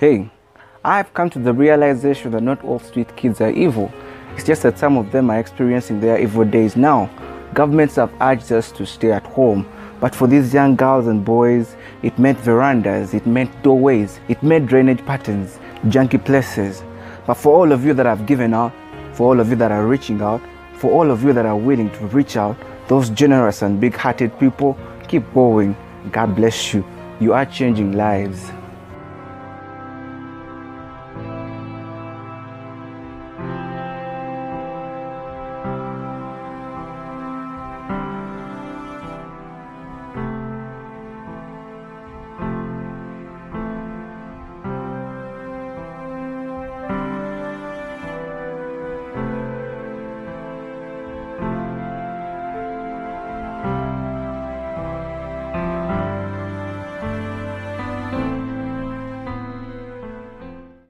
Hey, I've come to the realization that not all street kids are evil. It's just that some of them are experiencing their evil days now. Governments have urged us to stay at home, but for these young girls and boys, it meant verandas, it meant doorways, it meant drainage patterns, junky places. But for all of you that have given out, for all of you that are reaching out, for all of you that are willing to reach out, those generous and big hearted people, keep going. God bless you. You are changing lives.